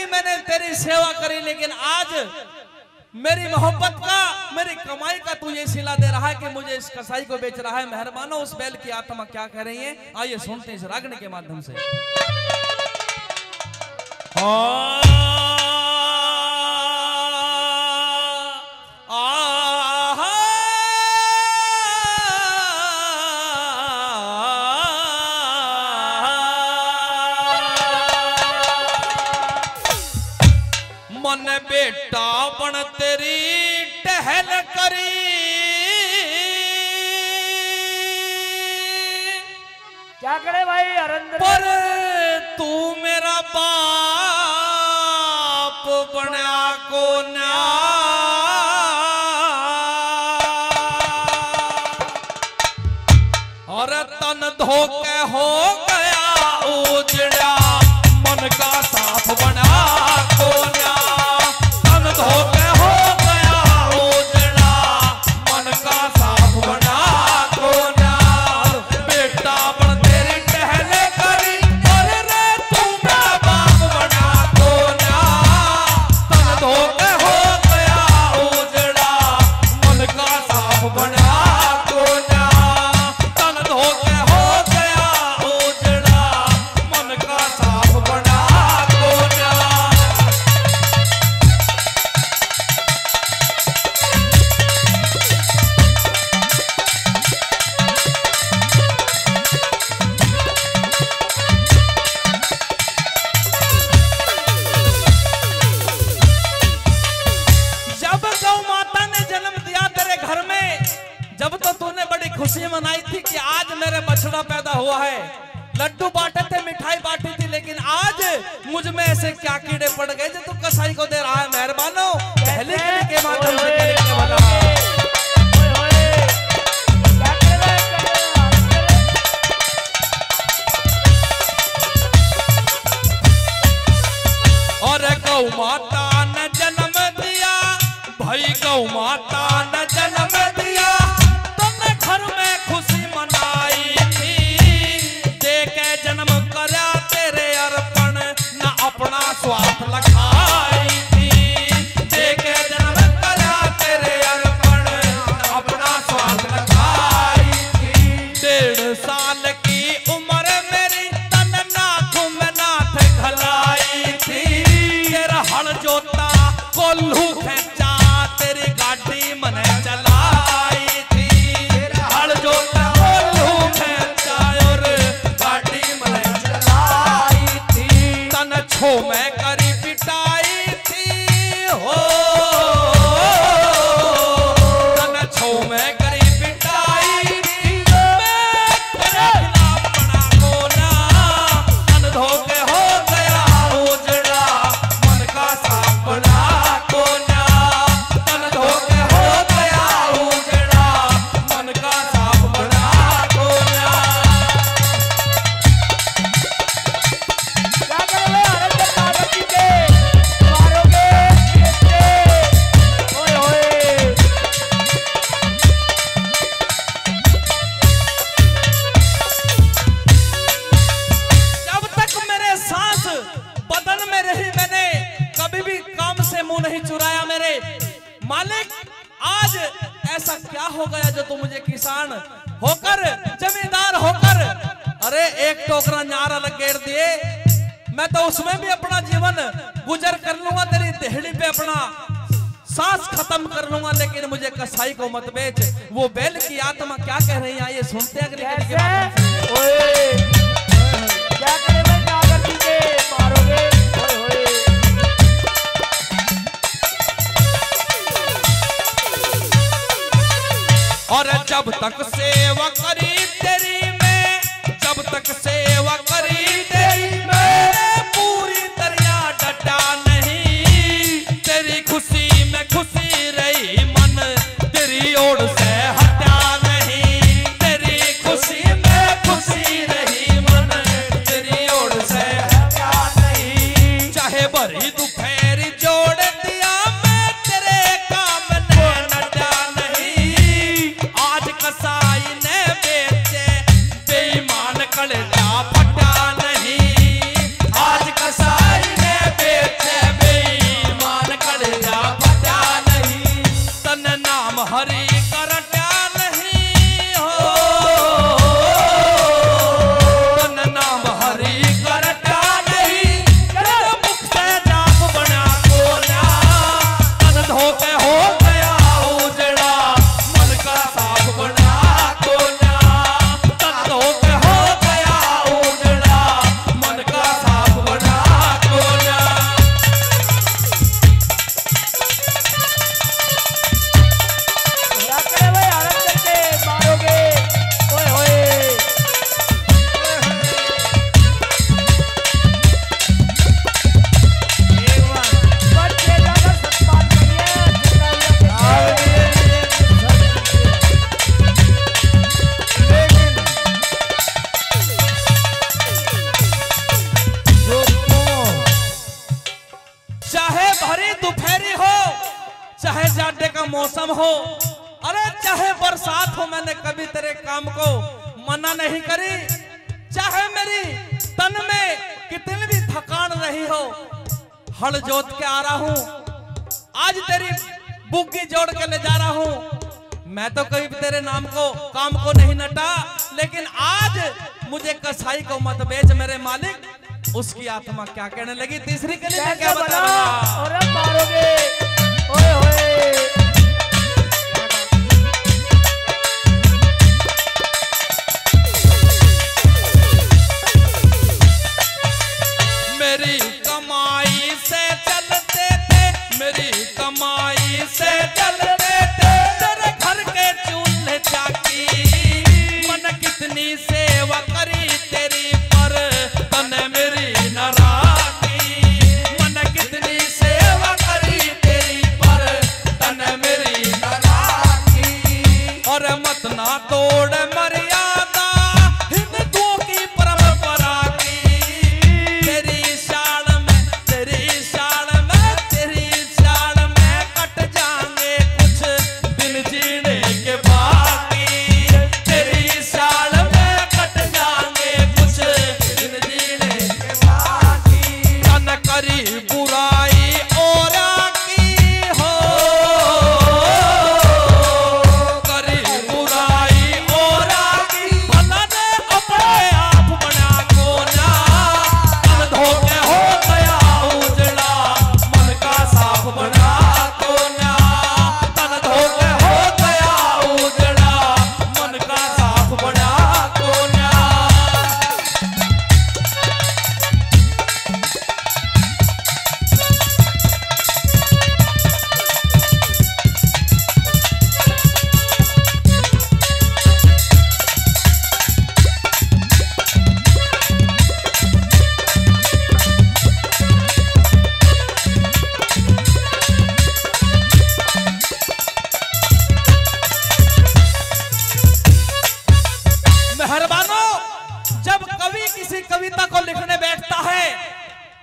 ज़िंदगी मैंने तेरी सेवा करी, लेकिन आज मेरी मोहब्बत का, मेरी कमाई का तू ये सिला दे रहा है कि मुझे इस कसाई को बेच रहा है। मेहरबानो, उस बैल की आत्मा क्या कह रही है? आइए सुनते हैं इस रागने के माध्यम से। मन बेटा बन तेरी टहल करी। क्या करे भाई हरंदर पर तू मेरा बाप बना को ना और तन धोके हो गया उजड़ा मन का साफ़ बना मुझमें ऐसे क्या कीड़े पड़ गए जो तू कसाई को दे रहा है मेहरबानो पहले के माध्यम से गौ माता न जन्म दिया भाई गौ माता न जन्म साल की उम्र मेरी तन नाथ नाथ घलाई थी। तेरा हल जोता कोल्हू तेरी गाड़ी मने चलाई थी। तेरा जोता कोल्हू खेचा और गाड़ी मने चलाई थी। तन छो में करी किसान होकर जमींदार होकर। अरे एक टोकरा नारा लगेर दिए। मैं तो उसमें भी अपना जीवन गुजर कर लूँगा तेरी देहड़ी पे अपना सांस खत्म कर लूँगा लेकिन मुझे कसाई को मत बेच। वो बैल की आत्मा क्या कह रही है ये सुनते हैं अगली और जब तक सेवा करी तेरी में जब तक सेवा हो चाहे जाडे का मौसम हो अरे चाहे बरसात हो मैंने कभी तेरे काम को मना नहीं करी। चाहे मेरी तन में कितनी भी थकान रही हो हल जोत के आ रहा हूँ। आज तेरी बुग्गी जोड़ के ले जा रहा हूँ। मैं तो कभी भी तेरे नाम को काम को नहीं नटा लेकिन आज मुझे कसाई को मत बेच मेरे मालिक। उसकी आत्मा क्या कहने लगी? तीसरी के लिए क्या बता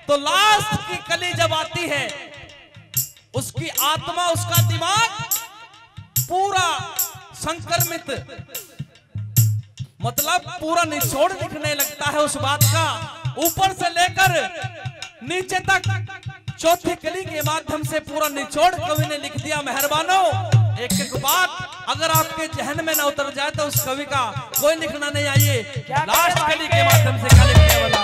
तो लास्ट की कली जब आती है उसकी आत्मा उसका दिमाग पूरा संक्रमित मतलब पूरा निचोड़ दिखने लगता है उस बात का। ऊपर से लेकर नीचे तक चौथी कली के माध्यम से पूरा निचोड़ कवि ने लिख दिया मेहरबानो एक एक बात अगर आपके जहन में ना उतर जाए तो उस कवि का कोई लिखना नहीं आइए। लास्ट कली के? माध्यम से क्या दिया